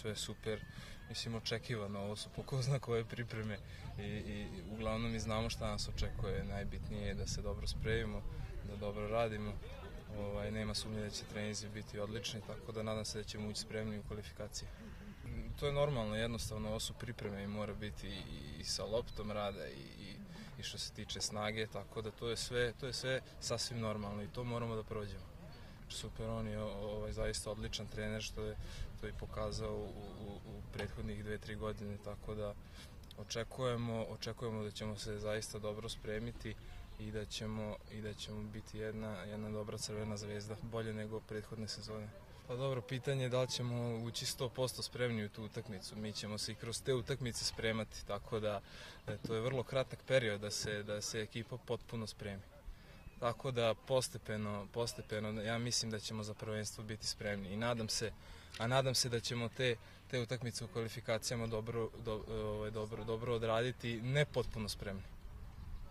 sve super, mislim očekivano, ovo su po ko zna koje pripreme i, i uglavnom mi znamo šta nas očekuje, najbitnije je da se dobro spremimo, da dobro radimo, ovaj, nema sumnje da će trenizi biti odlični, tako da nadam se da ćemo ući spremni u kvalifikacije. To je normalno, jednostavno, ovo su pripreme i mora biti i, i sa loptom rada i, i, i što se tiče snage, tako da to je sve, to je sve sasvim normalno i to moramo da prođemo. Super, on je ovaj, zaista odličan trener što je to i pokazao u, u, u prethodnih dve, tri godine, tako da očekujemo, očekujemo da ćemo se zaista dobro spremiti i da ćemo, i da ćemo biti jedna, jedna dobra crvena zvezda, bolje nego prethodne sezone. Pa dobro, pitanje je da li ćemo ući 100% spremni u tu utakmicu. Mi ćemo se i kroz te utakmice spremati, tako da, to je vrlo kratak period da se, da se ekipa potpuno spremi. Tako da postepeno, postepeno ja mislim da ćemo za prvenstvo biti spremni i nadam se, a nadam se da ćemo te, te utakmice u kvalifikacijama dobro, do, ovaj, dobro, dobro odraditi, ne potpuno spremni.